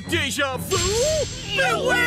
Deja vu? No way!